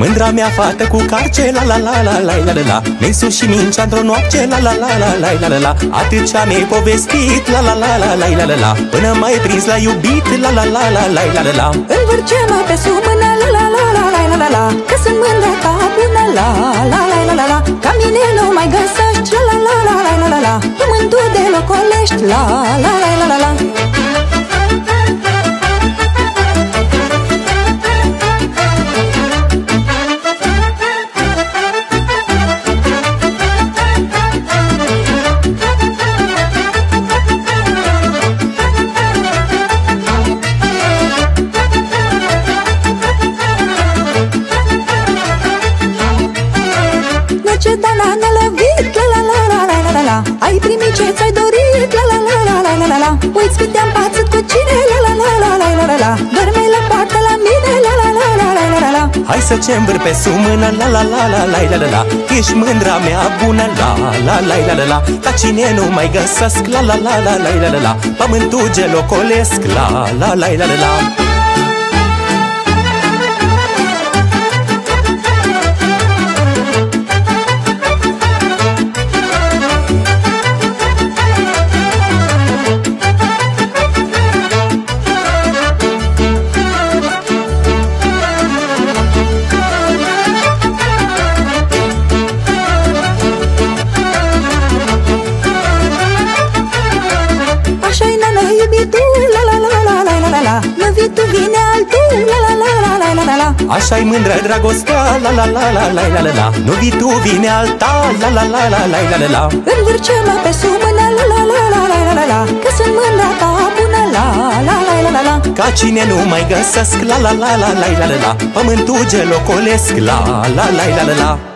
mândra mea fată cu carce La la la la la la la la Nesu și mincea într-o noapte La la la la la la la la Atât ce-am ei povestit La la la la la la la la Până mai prins la iubit La la la la la la la la Învârce-mă pe sumână La la la la la la la la Că sunt mândră ca bună La la la la la la Ca mine nu mai găsești La la la la la la la la Pământul de locolești La la la la la la la la la la la Ai primit ce ți-ai dorit La la la la la la la la Uiți cât te-am pațit cu cine La la la la la la la la Dorme la poartă la mine La la la la la la la la Hai să ce pe sumână La la la la la la la la Ești mândra mea bună La la la la la la Ca cine nu mai găsesc La la la la la la la la Pământul gelocolesc La la la la la la tu La la la la la la la la Așa-i mândră dragostea La la la la la la la la Nu vii tu, vine alta La la la la la la la la Învârce-mă pe sumână La la la la la la la la Că sunt mândra ta bună La la la la la la Ca cine nu mai găsesc La la la la la la la la Pământul gelocolesc La la la la la la